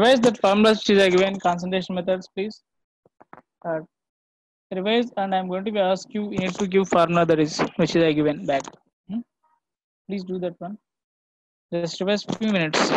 revise that formulas which is given concentration methods, please. Uh, revise, and I'm going to be ask you, you need to give formula that is which is given back. Hmm? Please do that one. Just revise few minutes.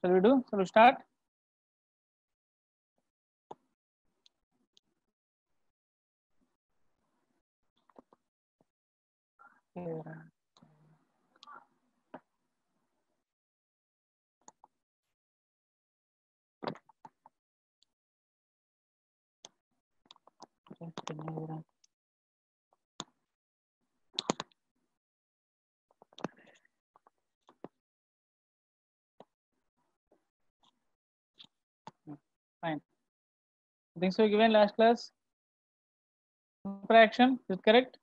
Shall we do? Shall we start? Yeah. A Think so given last class. Fraction, is it correct?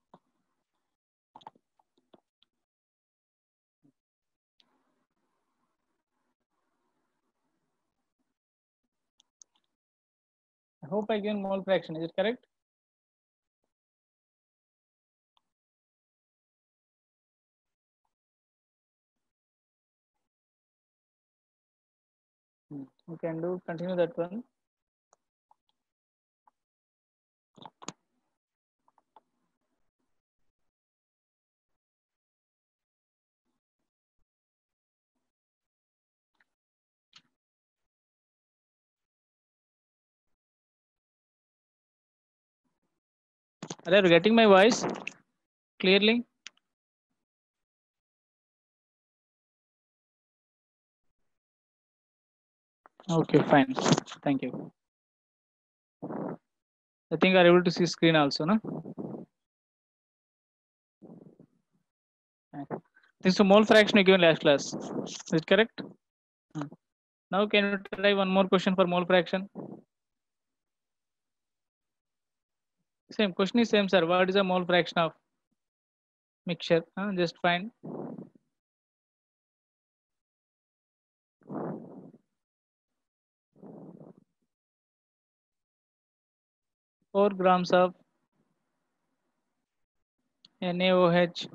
I hope I given mole fraction, is it correct? Hmm, We can do, continue that one. Are you getting my voice clearly? Okay, fine. Thank you. I think are able to see screen also, no? This is a mole fraction you given last class. Is it correct? Hmm. Now can you try one more question for mole fraction? Same question is same, sir. What is a mole fraction of mixture? Huh? Just find. Four grams of NaOH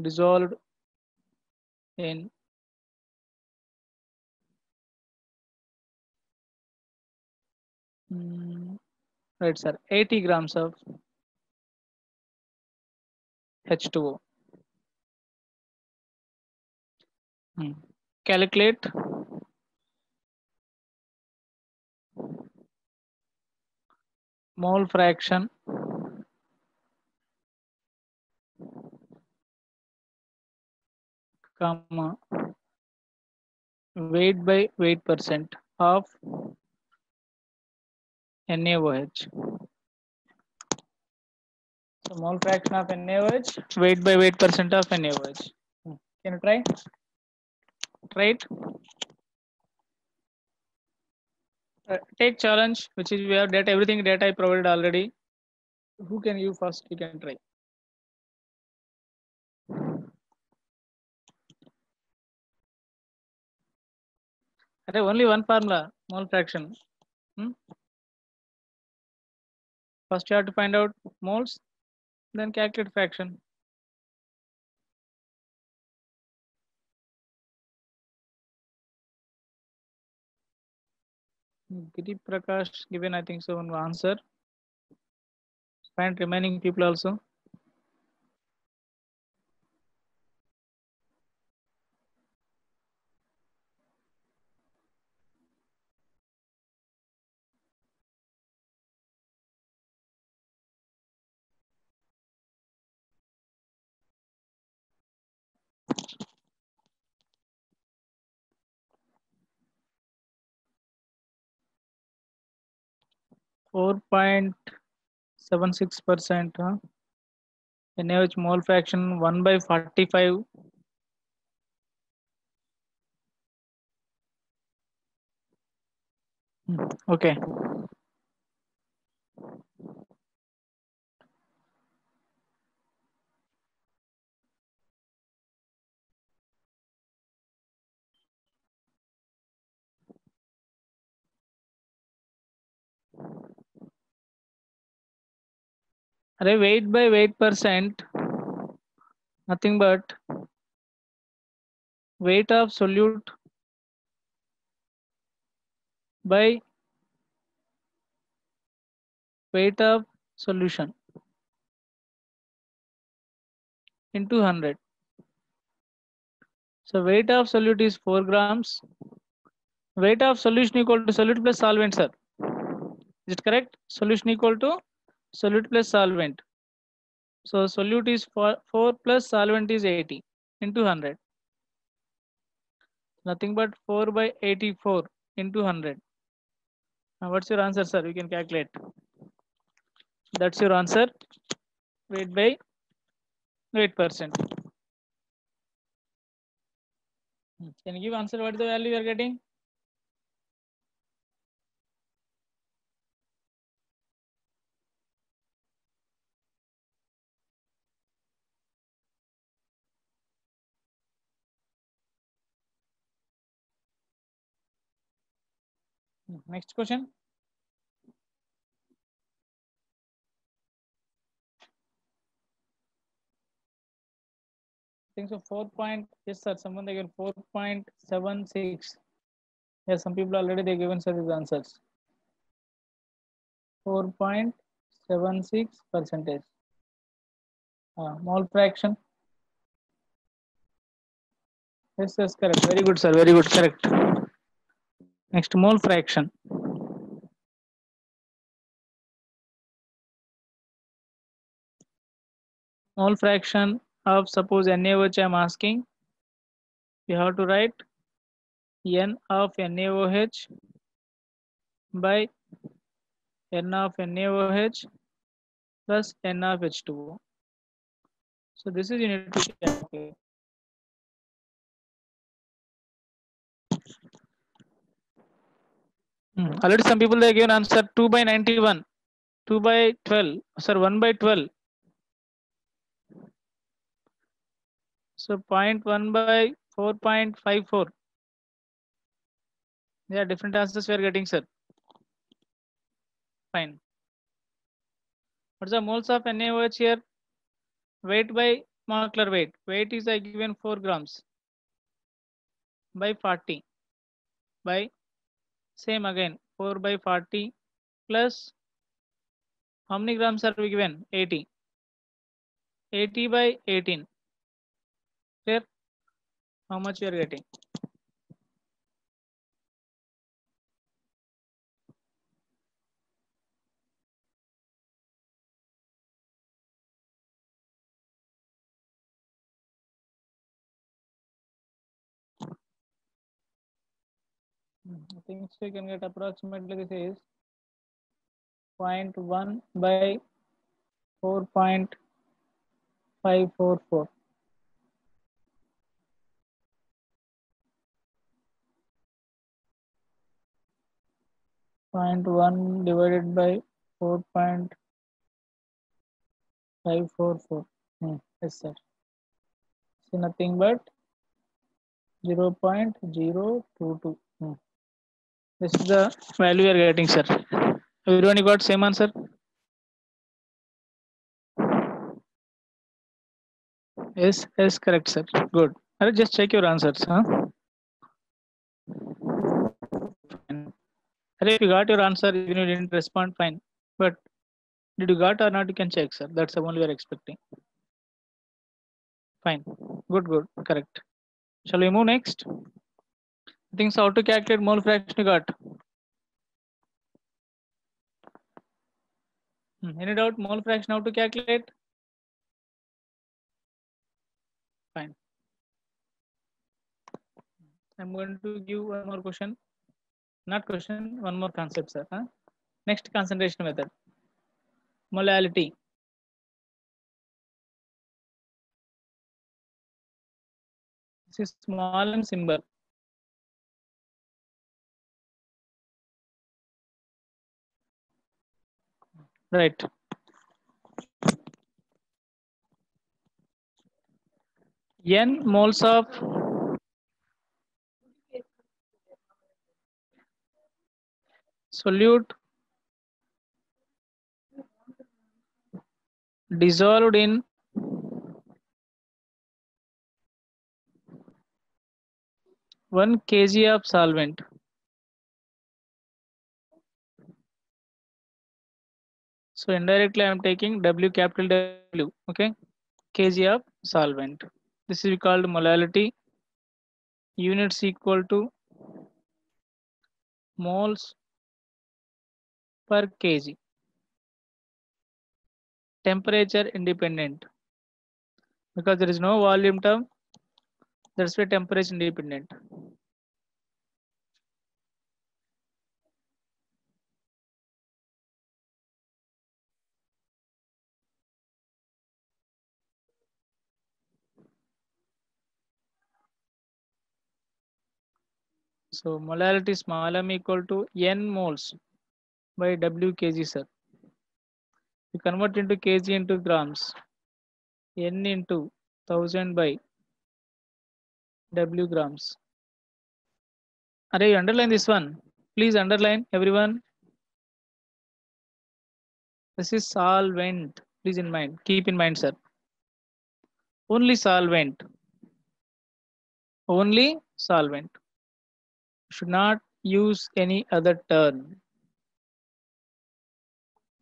dissolved in right, sir. 80 grams of H2O. Hmm. Calculate mole fraction comma weight by weight percent of NaOH. So mole fraction of NaOH, weight by weight percent of NaOH. Can you try? Try it. Uh, take challenge, which is we have data, everything data I provided already. Who can you first? You can try. Only one formula, mole fraction. First you have to find out moles, then calculate fraction. Giri Prakash given, I think so, one answer. Find remaining people also. Four point seven six percent. Huh? NaOH mole fraction one by forty five. Hmm, okay. अरे weight by weight percent nothing but weight of solute by weight of solution in two hundred so weight of solute is four gram weight of solution equal to solute plus solvent sir is it correct solution equal to solute plus solvent. So solute is 4, 4 plus solvent is 80 into 100. Nothing but 4 by 84 into 100. Now what's your answer, sir? You can calculate. That's your answer. Weight by weight percent. Hmm. Can you give answer what the value you are getting? Question. I think so. Four point. Yes, sir. Someone they seven six. Yes, some people already they given sir these answers. Four point seven six percentage. Uh, mole fraction. Yes, yes, correct. Very good, sir. Very good. Correct. Next, mole fraction. Mole fraction of suppose NaOH I'm asking. You have to write N of NaOH by N of NaOH plus N of H2O. So this is need to calculate. Hmm, Already some people they given answer 2 by 91, 2 by 12, sir 1 by 12. So 0.1 by 4.54. Yeah, different answers we are getting, sir. Fine. What's the moles of NaOH here? Weight by molecular weight. Weight is I given 4 grams by 40 by same again 4 by 40 plus how many grams are we given 80 80 by 18 here how much you are getting So you can get approximately this is 0.1 by 4.544. Point one divided by four point five four four. Hmm, yes, sir. So nothing but zero point zero two two. Hmm. This is the value we are getting, sir. Everyone got same answer? Yes, yes, correct, sir. Good. I'll just check your answers, huh? If you got your answer, even you didn't respond, fine. But Did you got or not? You can check, sir. That's the one we are expecting. Fine. Good, good. Correct. Shall we move next? Things how to calculate mole fraction got. Hmm, Any doubt? Mole fraction how to calculate? Fine. I'm going to give one more question. Not question, one more concept, sir. Huh? Next concentration method. Molality. This is small and symbol. Right. N moles of solute dissolved in one kg of solvent. So indirectly, I'm taking W capital W, okay? kg of solvent. This is called molality. Units equal to moles per kg. Temperature independent. Because there is no volume term, that's why temperature independent. So molality small m equal to n moles by W kg, sir. You convert into kg into grams. N into 1000 by W grams. Are you underline this one? Please underline everyone. This is solvent. Please in mind. Keep in mind, sir. Only solvent. Only solvent. Should not use any other term.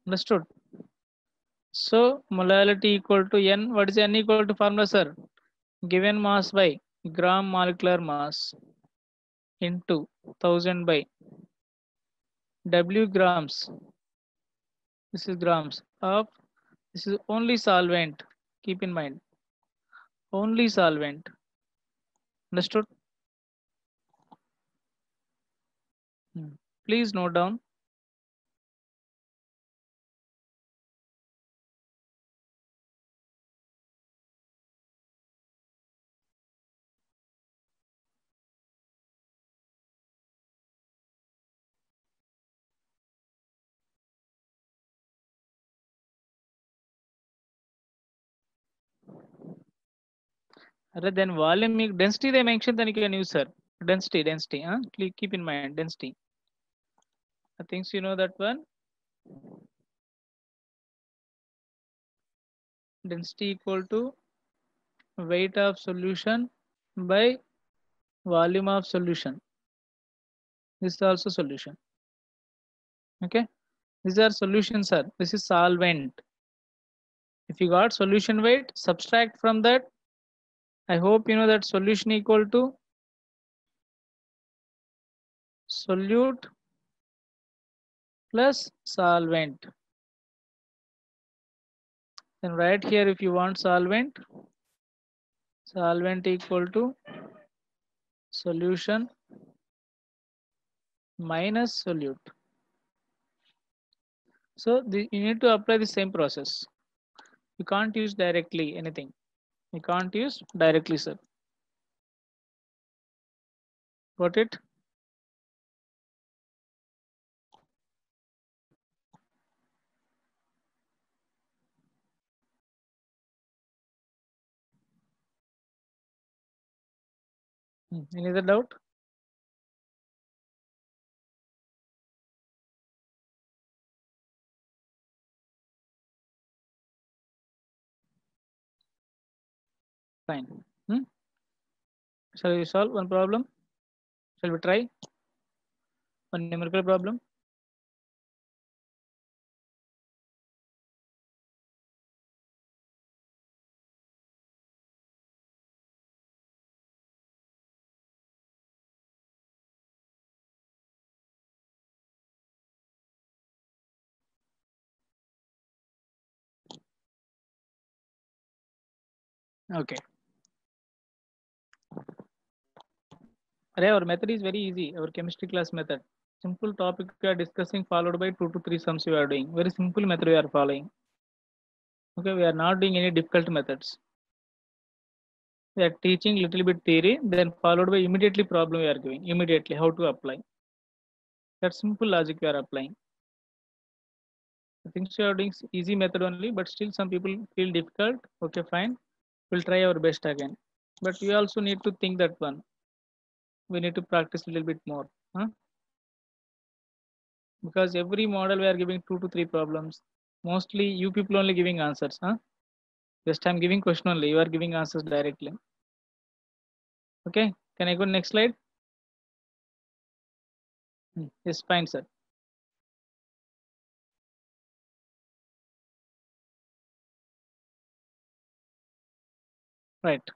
Understood? So molality equal to N. What is N equal to formula, sir? Given mass by gram molecular mass into 1000 by W grams. This is grams of, this is only solvent. Keep in mind. Only solvent. Understood? Hmm. Please note down. Rather than volume density they mentioned, then you can use sir. Density, density. Huh? Keep in mind density. I think you know that one. Density equal to weight of solution by volume of solution. This is also solution. Okay. These are solutions, sir. This is solvent. If you got solution weight, subtract from that. I hope you know that solution equal to solute plus solvent. Then right here, if you want solvent, solvent equal to solution minus solute. So the, you need to apply the same process. You can't use directly anything. You can't use directly, sir. Got it? Any other doubt? Fine. Hmm? Shall we solve one problem? Shall we try? One numerical problem? Okay. Array, our method is very easy. Our chemistry class method. Simple topic we are discussing followed by two to three sums we are doing. Very simple method we are following. Okay, we are not doing any difficult methods. We are teaching little bit theory, then followed by immediately problem we are giving. Immediately how to apply. That simple logic we are applying. I think we are doing easy method only, but still some people feel difficult. Okay, fine. We'll try our best again. But we also need to think that one. We need to practice a little bit more. Huh? Because every model we are giving two to three problems. Mostly you people only giving answers. Huh? Just I'm giving question only. You are giving answers directly. Okay, can I go next slide? Hmm, Yes, fine, sir. Right.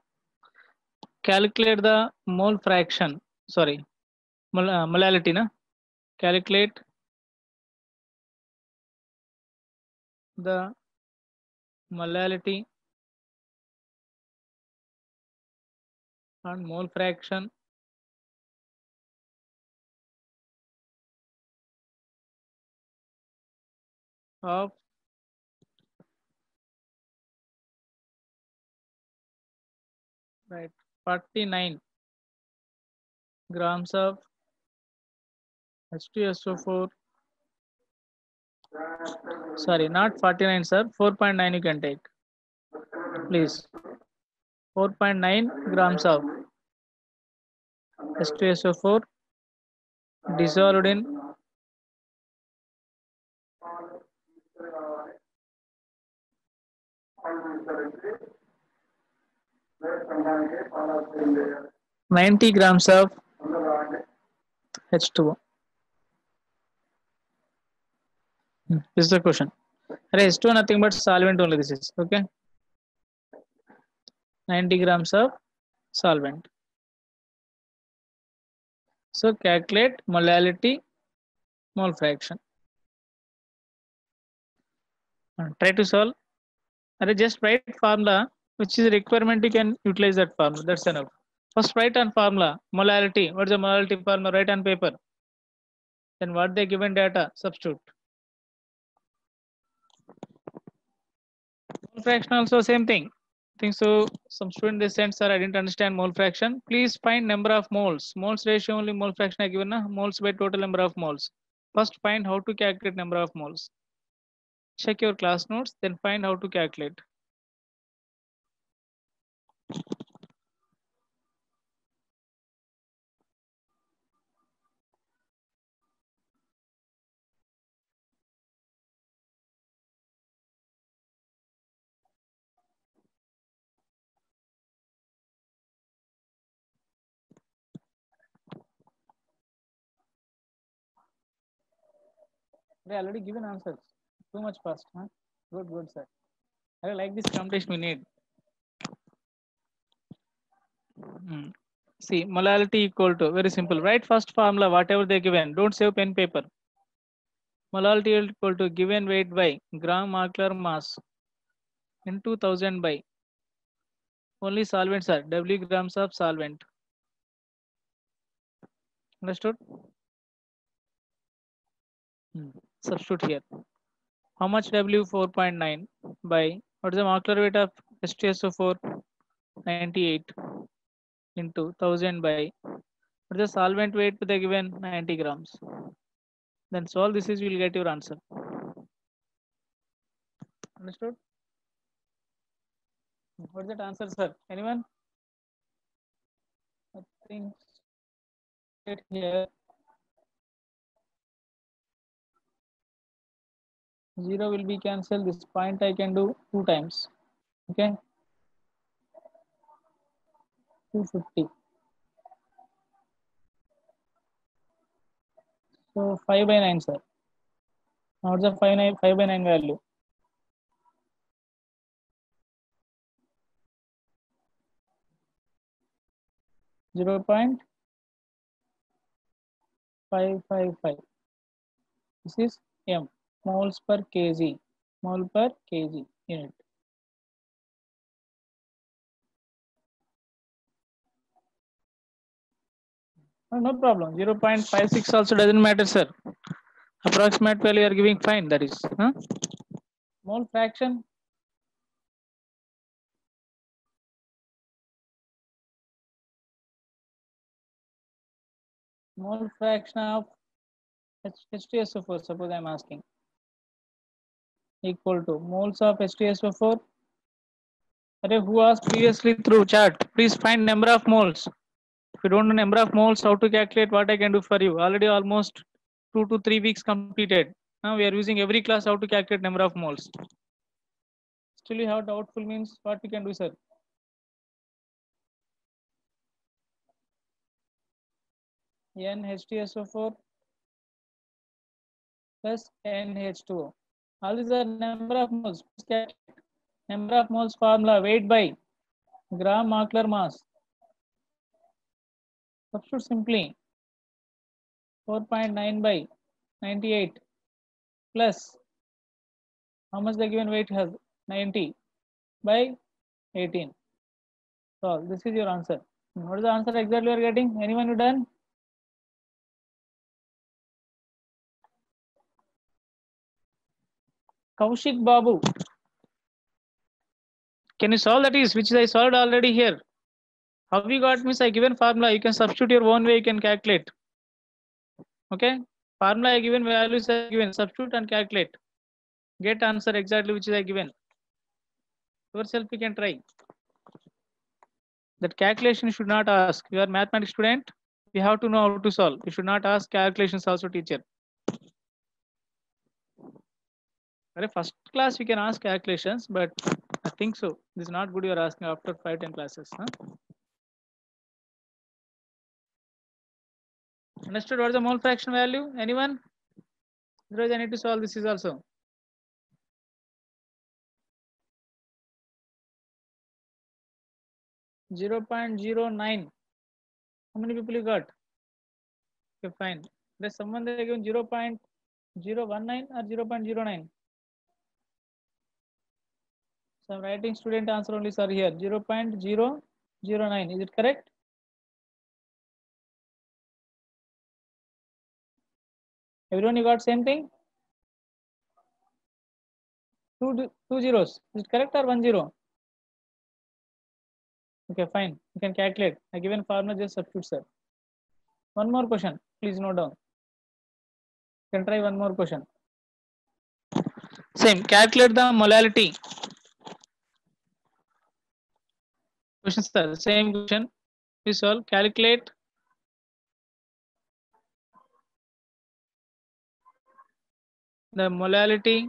Calculate the mole fraction. Sorry, mol, uh, molality, na? Calculate the molality and mole fraction of right 49 grams of H2SO4 sorry not 49 sir. 4.9 you can take. Please. 4.9 grams of H2SO4 dissolved in ninety grams of H2O. Hmm, This is the question. Array H2O nothing but solvent only this is okay. 90 grams of solvent. So calculate molality mole fraction. Uh, Try to solve. Array just write formula which is a requirement you can utilize that formula. That's enough. First write on formula molarity. What is the molarity formula? Write on paper. Then what they given data substitute. Mole fraction also same thing. I think so. Some student they sent sir I didn't understand mole fraction. Please find number of moles. Moles ratio only mole fraction are given. Na? Moles by total number of moles. First find how to calculate number of moles. Check your class notes, then find how to calculate. They already given answers. Too much fast, huh? Good, good, sir. I like this competition we need. Hmm. See, molality equal to very simple. Write first formula, whatever they given. Don't save pen paper. Molality equal to given weight by gram molecular mass in 2000 by only solvents are W grams of solvent. Understood? Hmm. Substitute here. How much W 4.9 by what is the molecular weight of H2SO4 98 into 1000 by what is the solvent weight they given 90 grams. Then solve this is you will get your answer. Understood? What's that answer, sir? Anyone? I think it here zero will be cancelled. This point I can do two times. Okay. 250. So 5 by 9, sir. Now the 5, 9, 5 by 9 value? Zero point five five five. This is M moles per kg mole per kg unit oh, no problem 0 0.56 also doesn't matter sir approximate value you are giving fine that is huh? mole fraction mole fraction of H2SO4 suppose I am asking Equal to moles of H2SO4. Array, who asked previously through chat? Please find number of moles. If you don't know number of moles, how to calculate what I can do for you. Already almost two to three weeks completed. Now we are using every class how to calculate number of moles. Still you have doubtful means what we can do, sir? NH2SO4 plus NH2O. All these are number of moles. Number of moles formula weight by gram molecular mass. Substitute simply 4.9 by 98 plus how much the given weight has 90 by 18. So this is your answer. What is the answer exactly you are getting? Anyone you done? Kaushik Babu. Can you solve that is which I solved already here? How we got means I given formula. You can substitute your own way. You can calculate. Okay. Formula I given values are given. Substitute and calculate. Get answer exactly which is I given. Yourself you can try. That calculation should not ask. You are mathematics student. You have to know how to solve. You should not ask calculations also teacher. Very first class we can ask calculations, but I think so. This is not good. You are asking after five ten classes. Huh? Understood what is the mole fraction value? Anyone? Otherwise, I need to solve this is also. Zero point zero nine. How many people you got? Okay, fine. There's someone there given zero point zero one nine or zero point zero nine. So I'm writing student answer only sir here. Zero point zero zero nine. Is it correct? Everyone you got same thing? Two, two zeros. Is it correct or one zero? Okay, fine. You can calculate. I given formula just substitute sir. One more question. Please note down. You can try one more question. Same. Calculate the molality. Question sir. Same question. Please solve. Calculate the molality.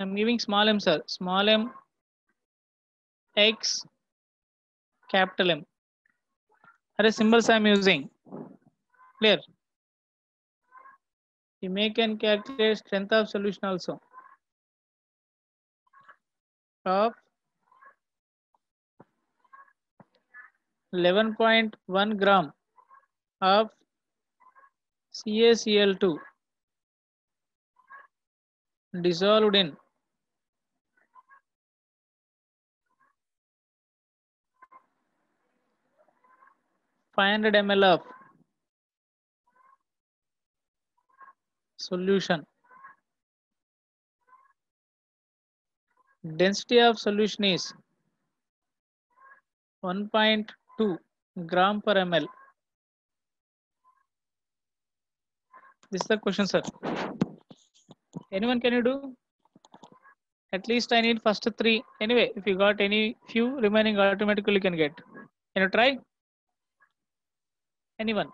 I'm giving small m sir. Small m x capital M. Are symbols I'm using. Clear? You make and calculate strength of solution also. Of 11.1 gram of CaCl2 dissolved in five hundred ml of solution. Density of solution is 1.2 gram per ml. This is the question, sir. Anyone can you do? At least I need first three. Anyway, if you got any few remaining automatically you can get. Can you try? Anyone?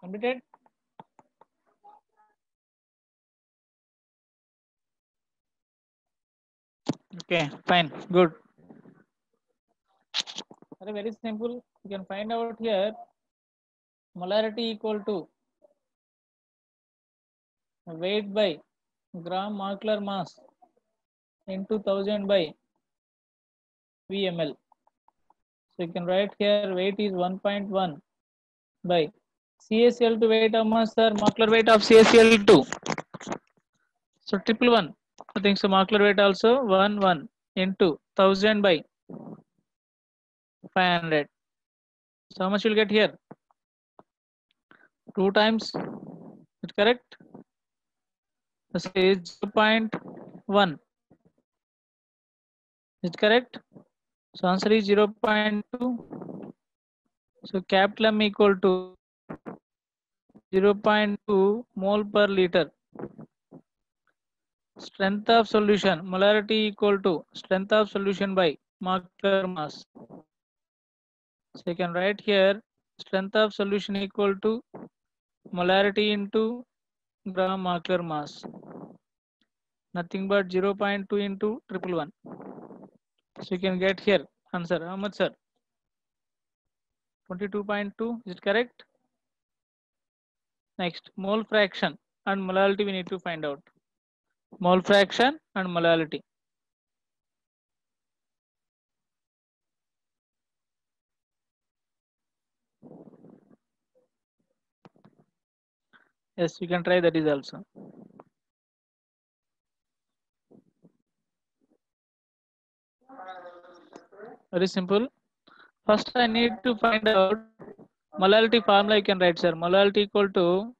Completed? Okay, fine, good. Very, very simple. You can find out here molarity equal to weight by gram molecular mass into 1000 by VML. So you can write here weight is 1.1 by CaCl2 weight mass or molecular weight of CaCl2. So triple one. I think so molecular weight also 1 1 into 1000 by 500. So how much you'll get here? 2 times. Is it correct? This is 0.1. Is it correct? So answer is 0.2. So capital M equal to 0.2 mole per liter. Strength of solution, molarity equal to strength of solution by molecular mass. So you can write here strength of solution equal to molarity into gram molecular mass. Nothing but 0.2 into triple one. So you can get here answer. How much, sir? 22.2. Is it correct? Next, mole fraction and molality we need to find out. Mole fraction and molality. Yes, you can try that is also. Very simple. First, I need to find out molality formula. You can write, sir. Molality equal to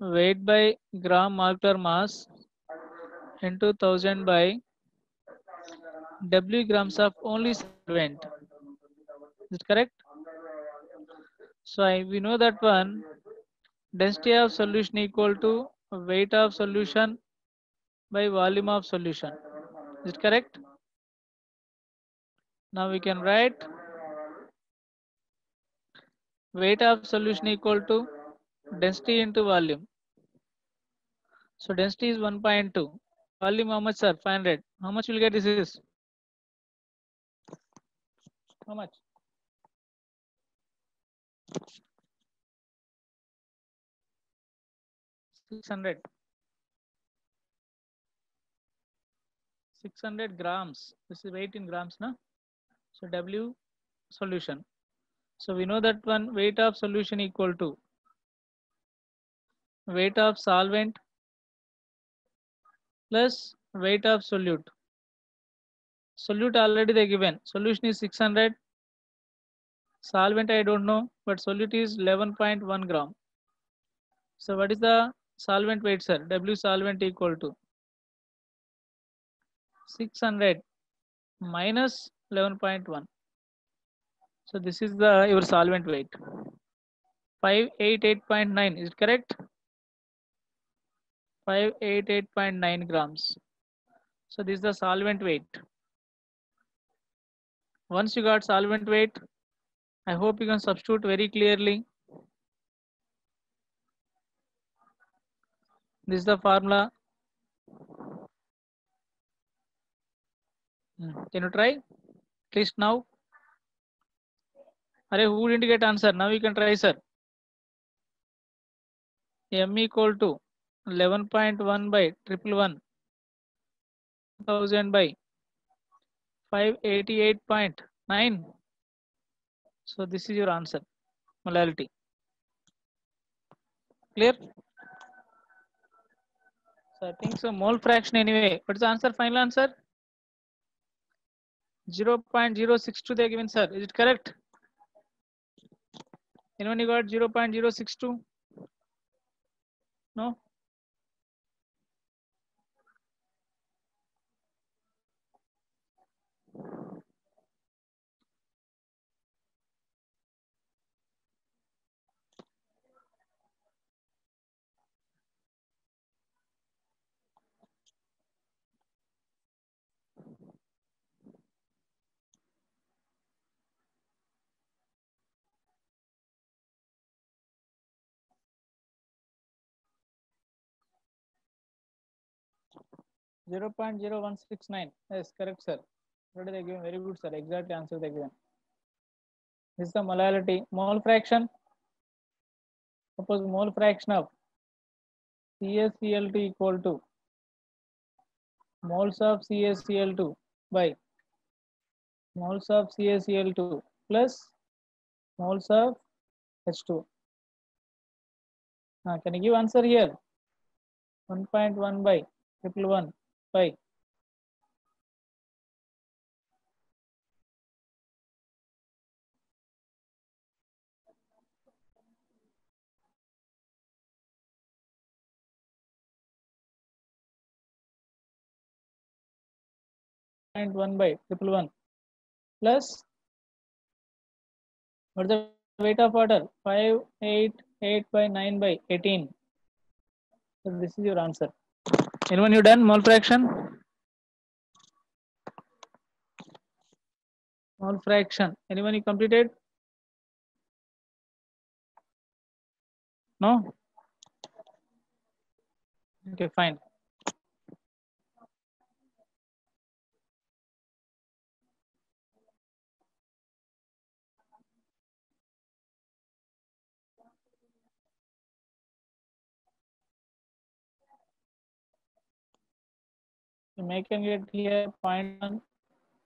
weight by gram molecular mass into 1000 by W grams of only solvent. Is it correct? So I, we know that one density of solution equal to weight of solution by volume of solution. Is it correct? Now we can write weight of solution equal to density into volume. So density is 1.2. Volume how much sir? 500. How much will get this is? How much? Six hundred. Six hundred grams. This is weight in grams, na? So W solution. So we know that one weight of solution equal to weight of solvent plus weight of solute. Solute already they given. Solution is 600. Solvent I don't know, but solute is 11.1 gram. So what is the solvent weight, sir? W solvent equal to 600 minus 11.1. So this is the your solvent weight. 588.9 is it correct? 588.9 grams. So this is the solvent weight. Once you got solvent weight, I hope you can substitute very clearly. This is the formula. Hmm, Can you try? At least now. Are who didn't get answer? Now you can try, sir. M equal to 11.1 by triple one thousand by 588.9. So this is your answer, molality. Clear? So I think so mole fraction anyway. What is the answer, final answer? 0.062 they are given, sir. Is it correct? Anyone got 0.062? No? 0.0169. Yes, correct, sir. What are they? Very good, sir. Exact answer they given. This is the molality. Mole fraction. Suppose mole fraction of CaCl2 equal to moles of CaCl2 by moles of CaCl2 plus moles of H2. Now, can you give answer here? 1.1 by triple 1 Bye. And 1 by triple 1 plus what the weight of order 5 8 8 by 9 by 18 so this is your answer. Anyone you done mole fraction? Mole fraction. Anyone you completed? No? Okay, fine. Making it here 0.1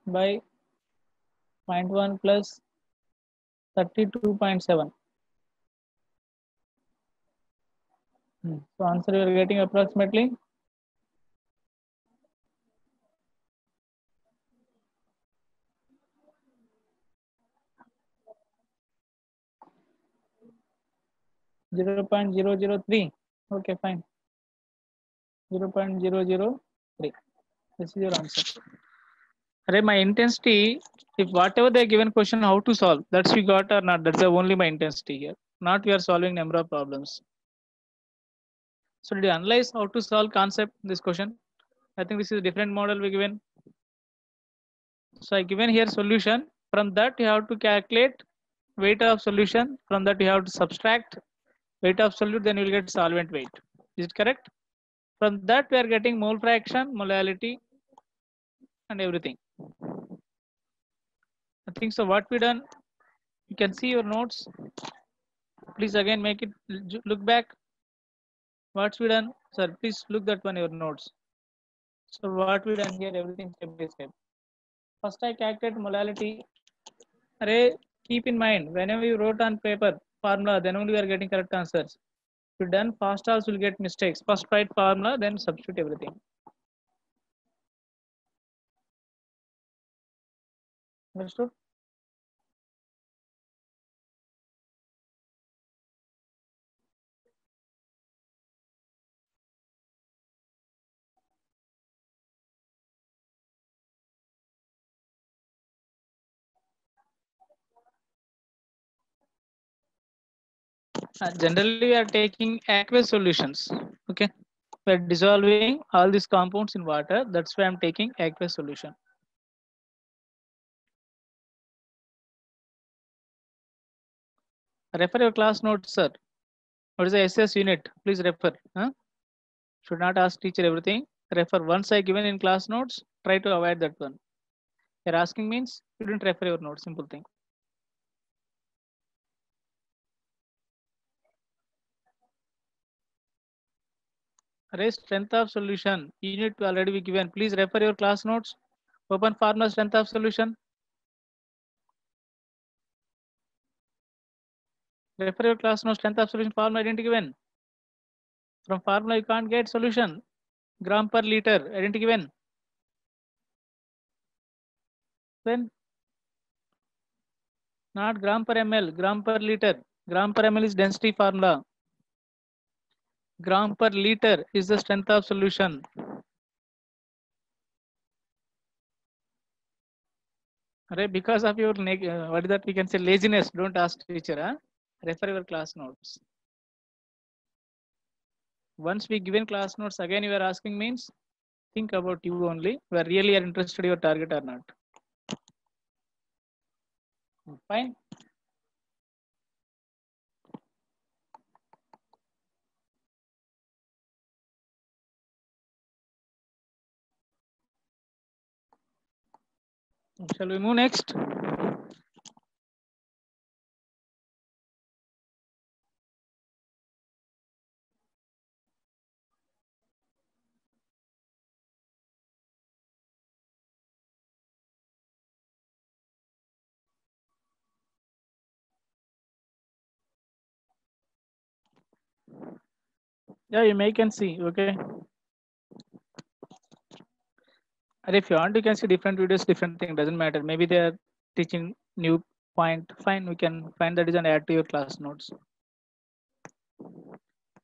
by 0.1 plus 32.7. Hmm. So answer you are getting approximately zero point zero zero three. Okay, fine. Zero point zero zero three. This is your answer. Array, my intensity, if whatever they given question, how to solve, that's we got or not, that's only my intensity here. Not we are solving number of problems. So did you analyze how to solve concept this question? I think this is a different model we given. So I given here solution. From that you have to calculate weight of solution. From that you have to subtract weight of solute, then you will get solvent weight. Is it correct? From that we are getting mole fraction, molality, and everything. I think so. What we done, you can see your notes. Please again make it look back. What's we done, sir? Please look that one your notes. So what we done here, everything step by step. First I calculate molality. Array, keep in mind whenever you wrote on paper formula, then only we are getting correct answers. If you done fast also will get mistakes. First write formula, then substitute everything. Understood? Uh, generally, we are taking aqueous solutions. Okay, we are dissolving all these compounds in water. That's why I'm taking aqueous solution. Refer your class notes, sir. What is the SS unit? Please refer. Huh? Should not ask teacher everything. Refer once I given in class notes. Try to avoid that one. You're asking means you didn't refer your notes. Simple thing. Array strength of solution unit already be given. Please refer your class notes. Open formula strength of solution. Refer your class notes strength of solution formula identity given. From formula you can't get solution. Gram per liter identity given. Then not gram per ml, gram per liter. Gram per ml is density formula gram per liter is the strength of solution. Right, because of your uh, what is that we can say laziness, don't ask teacher. Huh? Refer your class notes. Once we given class notes, again you are asking means think about you only. We are really are interested in your target or not. Fine. Shall we move next? Yeah, you may can see, okay? And if you want, you can see different videos, different thing, doesn't matter. Maybe they are teaching new point. Fine, we can find that is and add to your class notes.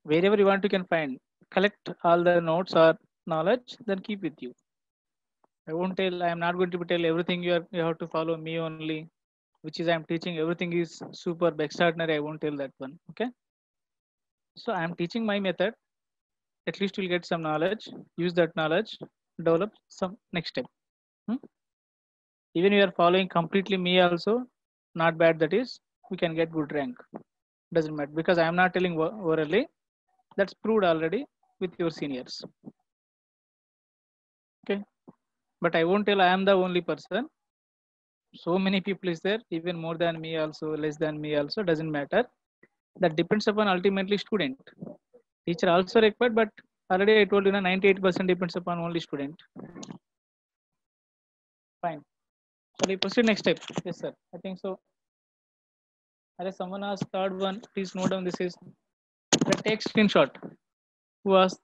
Wherever you want, you can find. Collect all the notes or knowledge, then keep with you. I won't tell, I am not going to tell everything you, are, you have to follow me only, which is I'm teaching everything is super extraordinary. I won't tell that one, okay? So I'm teaching my method. At least you'll get some knowledge, use that knowledge, develop some next step. Hmm? Even you are following completely me also, not bad that is, we can get good rank. Doesn't matter because I am not telling orally. That's proved already with your seniors. Okay. But I won't tell I am the only person. So many people is there, even more than me also, less than me also, doesn't matter. That depends upon ultimately student. Teacher also required, but already I told you, 98% depends upon only student. Fine. Shall we proceed next step? Yes, sir. I think so. Unless someone asked third one, please note down this is the take screenshot. Who asked?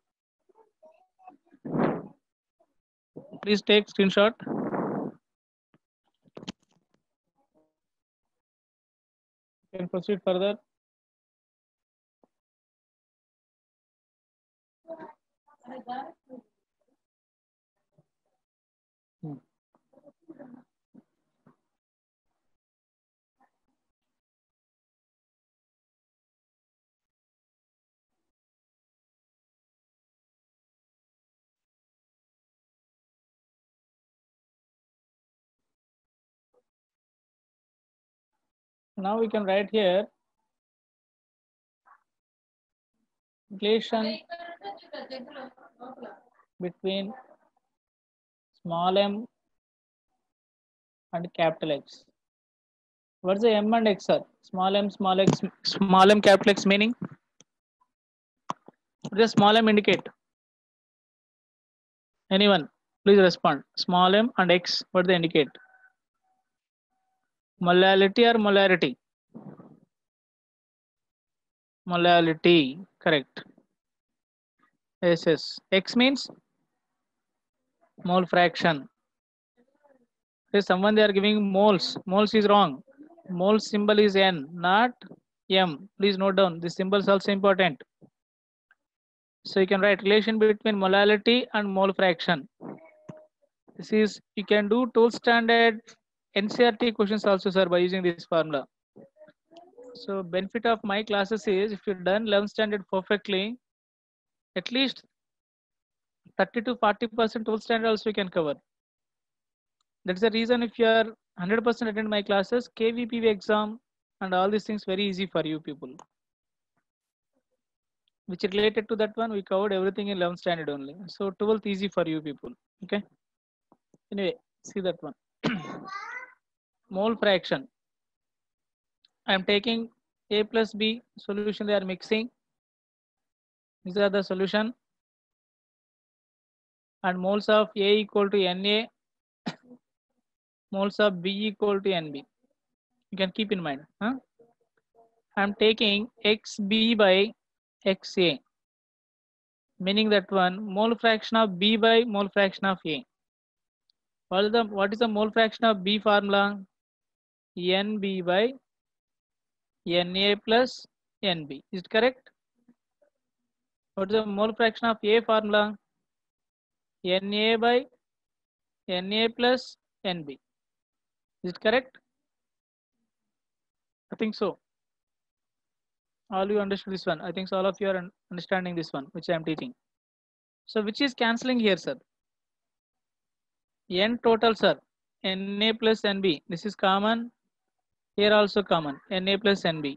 Please take screenshot. You can proceed further. Hmm. Now we can write here relation between small m and capital X. What's the m and x, sir? Small m, small x, small m, capital X meaning? What does small m indicate? Anyone? Please respond. Small m and x, what they indicate? Molality or molarity? Molality, correct. Yes, yes. X means mole fraction. If someone they are giving moles, moles is wrong. Mole symbol is N, not M. Please note down. This symbol is also important. So you can write relation between molality and mole fraction. This is you can do 12th standard NCERT questions also, sir, by using this formula. So benefit of my classes is if you've done 11th standard perfectly, at least 30 to 40 percent 12th standard also you can cover. That's the reason if you are 100% attend my classes, KVPY exam and all these things very easy for you people. Which related to that one, we covered everything in 11th standard only. So 12th easy for you people. Okay. Anyway, see that one. Mole fraction. I am taking A plus B solution they are mixing. These are the solution. And moles of A equal to Na moles of B equal to NB. You can keep in mind. Huh? I'm taking XB by XA, meaning that one mole fraction of B by mole fraction of A. What is the what is the mole fraction of B formula? NB by Na plus NB. Is it correct? What is the mole fraction of A formula? Na by Na plus NB. Is it correct? I think so. All you understood this one. I think so all of you are understanding this one, which I am teaching. So which is cancelling here, sir? N total, sir. Na plus NB. This is common. Here also common. Na plus NB.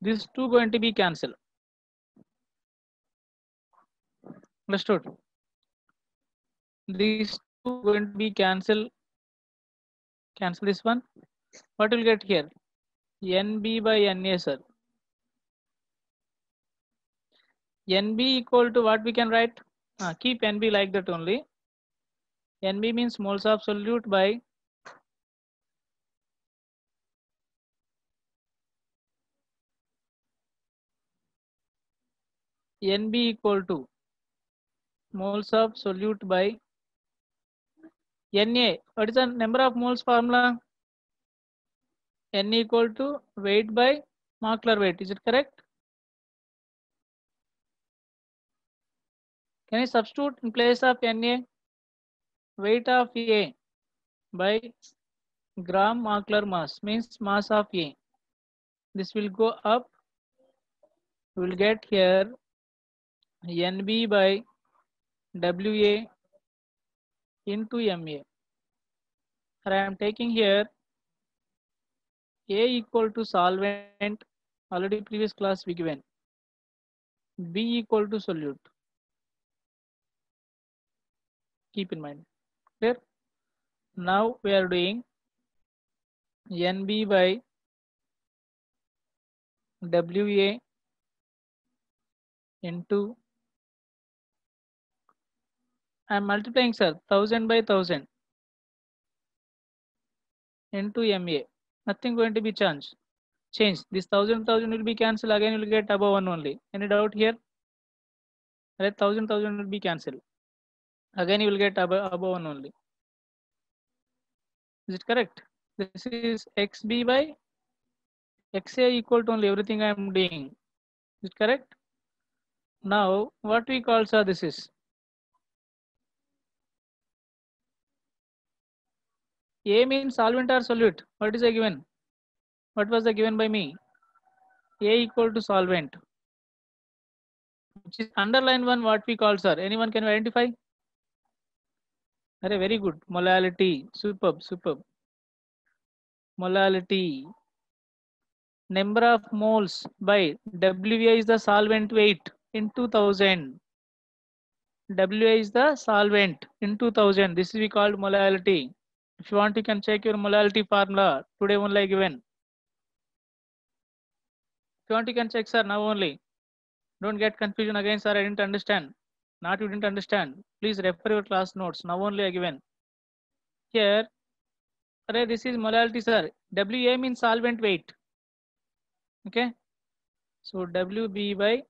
These two going to be cancelled. Understood? These two going to be cancelled Cancel this one. What will get here? NB by NA, sir. NB equal to what we can write? Uh, keep NB like that only. NB means moles of solute by NB equal to moles of solute by Na. What is the number of moles formula? N equal to weight by molecular weight. Is it correct? Can I substitute in place of Na? Weight of A by gram molecular mass means mass of A. This will go up. We will get here NB by WA into MA. Or I am taking here A equal to solvent, already previous class we given. B equal to solute. Keep in mind. Clear? Now we are doing NB by WA into I am multiplying sir 1000 by 1000 into MA. Nothing going to be changed. Change this 1000 1000 will be cancelled again. You will get above one only. Any doubt here? Right, 1000 1000 will be cancelled. Again you will get above, above one only. Is it correct? This is XB by XA equal to only everything I am doing. Is it correct? Now what we call sir this is A means solvent or solute. What is a given? What was the given by me? A equal to solvent. Which is underline one what we call sir. Anyone can identify? Are very good. Molality. Superb, superb. Molality. Number of moles by WA is the solvent weight in 2000. WA is the solvent in 2000. This is we called molality. If you want, you can check your molality formula. Today only given. If you want, you can check, sir, now only. Don't get confusion again, sir. I didn't understand. Not you didn't understand. Please refer your class notes. Now only I given. Here, array, this is molality, sir. WA means solvent weight. Okay. So WB by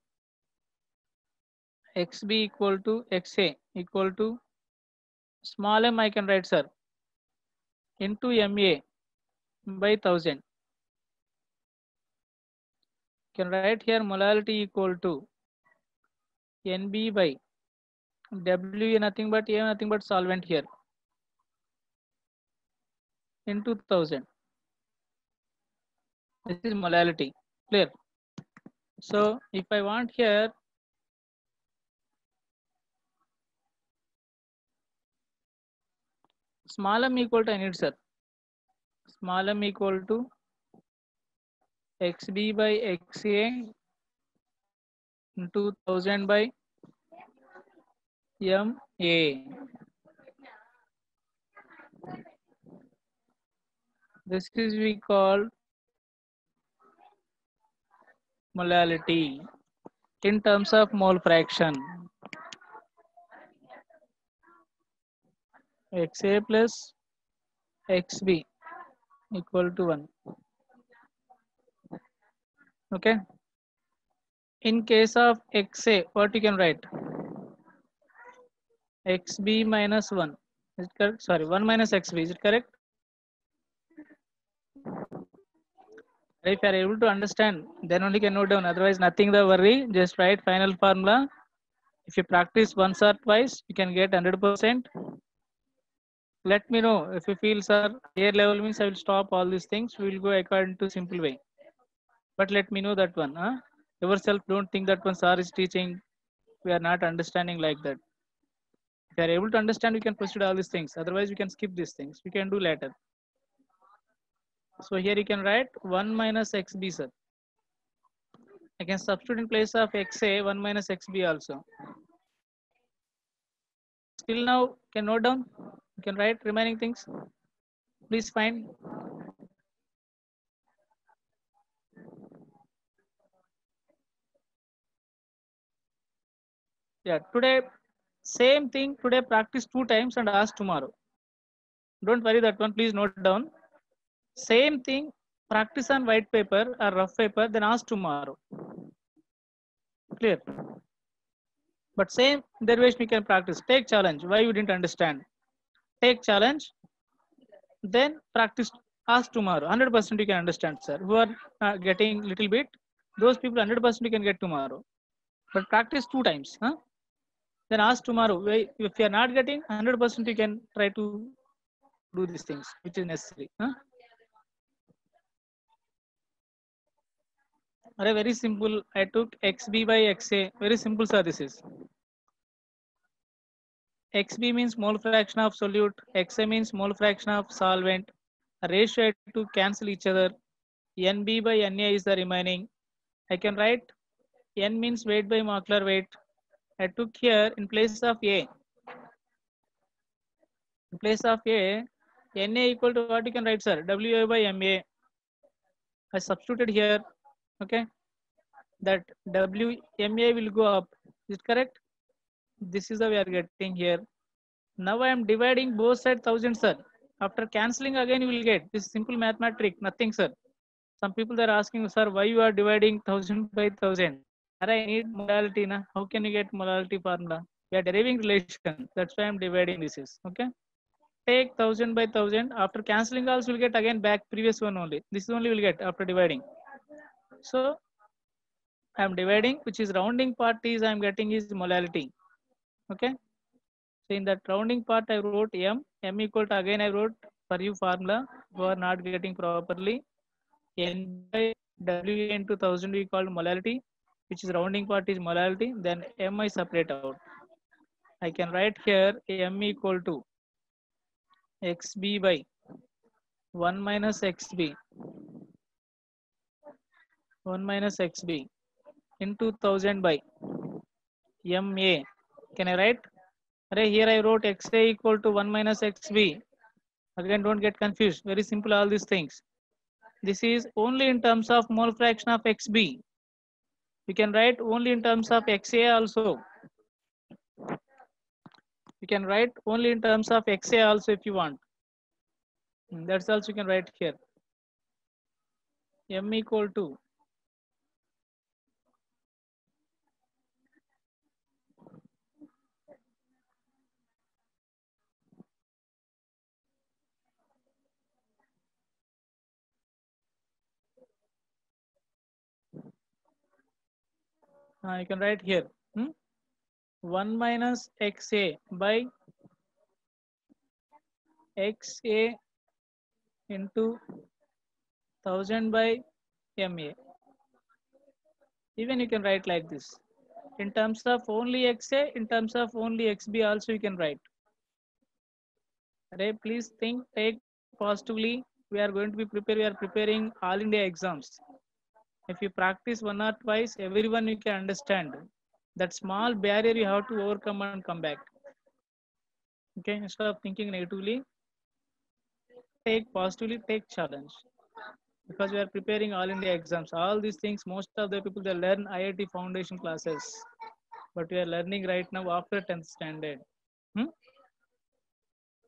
XB equal to XA equal to small m I can write, sir into MA by 1000. You Can write here molality equal to NB by W nothing but A nothing but solvent here in 2000. This is molality. Clear? So if I want here small m equal to I need sir. Small m equal to xb by xa into 1000 by ma. This is we call molality in terms of mole fraction. Xa plus xb equal to 1 okay? In case of xa what you can write? Xb minus 1 is it correct? Sorry 1 minus xb is it correct? If you are able to understand then only can note down. Otherwise nothing the worry. Just write final formula. If you practice once or twice you can get 100 percent let me know. If you feel sir air level means i will stop all these things we will go according to simple way. But let me know that one huh? yourself don't think that one sir is teaching. We are not understanding like that. If you are able to understand we can proceed all these things. Otherwise we can skip these things. We can do later. So here you can write 1 minus xb sir. I can substitute in place of xa 1 minus xb also. Still now can note down you can write remaining things Please find. Yeah, today, same thing. Today, practice two times and ask tomorrow. Don't worry that one. Please note down. Same thing. Practice on white paper or rough paper, then ask tomorrow. Clear. But same derivation we can practice. Take challenge. Why you didn't understand? Take challenge. Then practice. Ask tomorrow. 100% you can understand, sir. Who are uh, getting little bit, those people 100% you can get tomorrow. But practice two times. Huh? Then ask tomorrow. If you are not getting 100%, you can try to do these things, which is necessary. Huh? Very simple. I took xb by xa. Very simple, sir. This is. Xb means mole fraction of solute. xa means mole fraction of solvent. Ratio to cancel each other. nb by na is the remaining. I can write n means weight by molecular weight. I took here in place of a. In place of a, na equal to what you can write, sir? wa by ma. I substituted here. Okay. That WMA will go up. Is it correct? This is the we are getting here. Now I am dividing both sides thousand, sir. After cancelling again, you will get this simple mathematic, nothing, sir. Some people are asking, sir, why you are dividing thousand by thousand? Sir, I need molality. Na? How can you get molality formula? We are deriving relation. That's why I'm dividing this is okay. Take thousand by thousand. After cancelling, also will get again back previous one only. This is only we will get after dividing. So I am dividing, which is rounding part is I am getting is molality. Okay. So in that rounding part, I wrote m. m equal to again I wrote for you formula who are not getting properly. n by w into thousand we called molality, which is rounding part is molality. Then m I separate out. I can write here m equal to xb by 1 minus xb 1 minus xb into 1000 by ma. Can I write? Array, here I wrote xa equal to 1 minus xb. Again, don't get confused. Very simple, all these things. This is only in terms of mole fraction of xb. We can write only in terms of xa also. You can write only in terms of xa also if you want. That's also you can write here. m equal to uh, you can write here. Hmm? 1 minus xa by xa into 1000 by ma even you can write like this. In terms of only xa in terms of only xb also you can write. Please think take positively. We are going to be prepared. We are preparing all india exams if you practice one or twice everyone you can understand. That small barrier you have to overcome and come back. Okay instead of thinking negatively take positively take challenge. Because we are preparing all india exams. All these things most of the people they learn iit foundation classes. But we are learning right now after 10th standard. Hmm?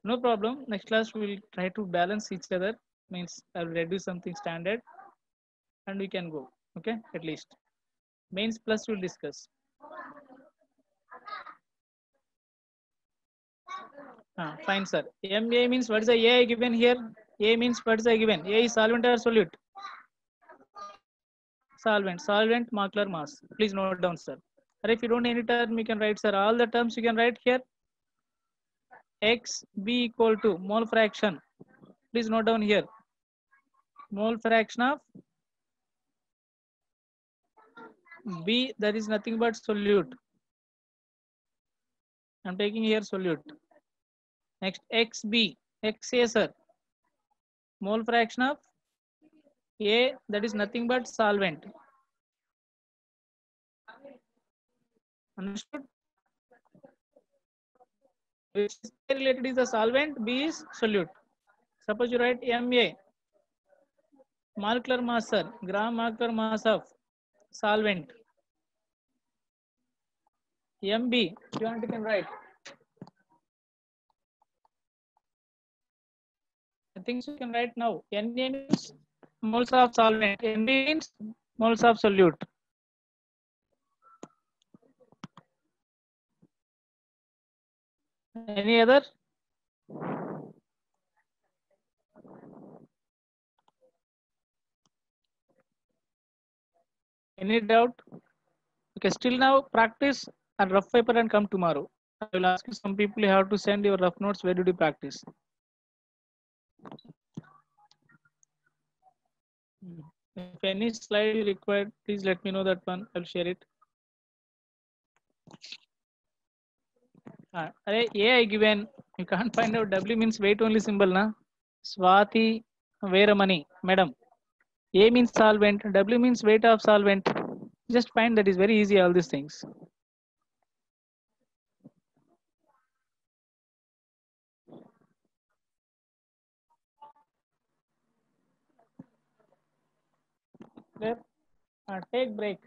no problem. Next class we will try to balance each other. Means i will reduce something standard and we can go okay at least mains plus we'll discuss Ah, fine, sir. MA means what is the A given here? A means what is the given? A is solvent or solute? Solvent. Solvent, molecular mass. Please note down, sir. Or if you don't any term, you can write, sir. All the terms you can write here. X B equal to mole fraction. Please note down here. Mole fraction of B, that is nothing but solute. I'm taking here solute. Next, XB, XA, sir. Mole fraction of A, that is nothing but solvent. Understood? Which is related is the solvent, B is solute. Suppose you write MA, molecular mass, sir, gram molecular mass of solvent. MB, you want to can write. I think you can write now. Na means moles of solvent. MB means moles of solute. Any other? Any doubt? Okay, still now practice and rough paper and come tomorrow. I will ask you some people you have to send your rough notes. Where did you practice? If any slide required, please let me know that one. I'll share it. Uh, A I given. You can't find out W means weight only symbol, na? Swati Veramani, madam. A means solvent, W means weight of solvent. Just find that is very easy, all these things. Uh, take break.